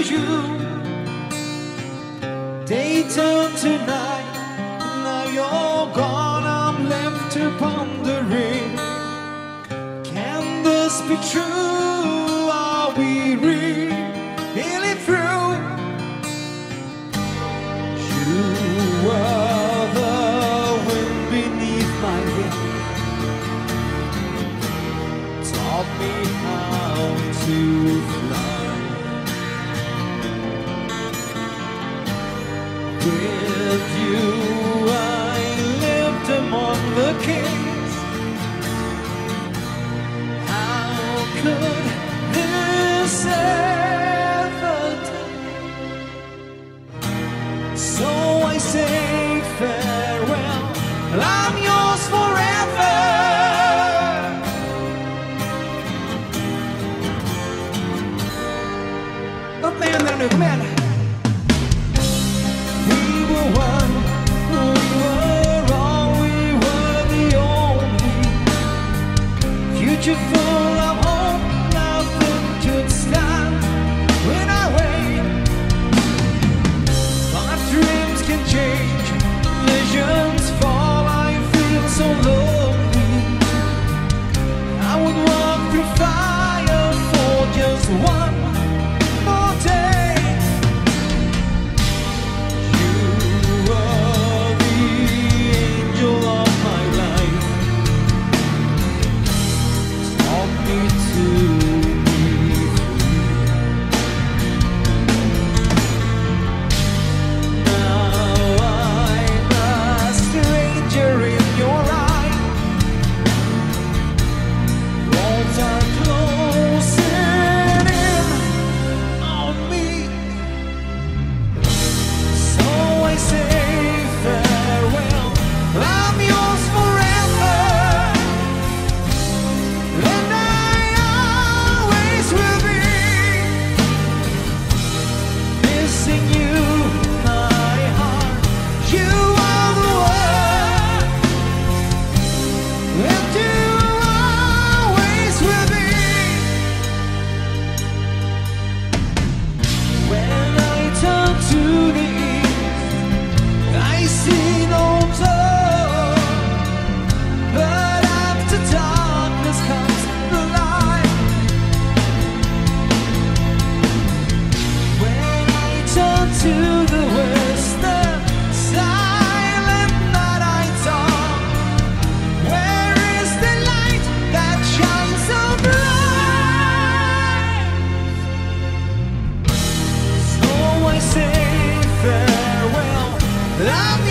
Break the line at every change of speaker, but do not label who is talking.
you. Daytime tonight, now you're gone, I'm left to pondering. Can this be true? Are we really through? You were the wind beneath my wing. Taught me how to fly. with you. future for I'm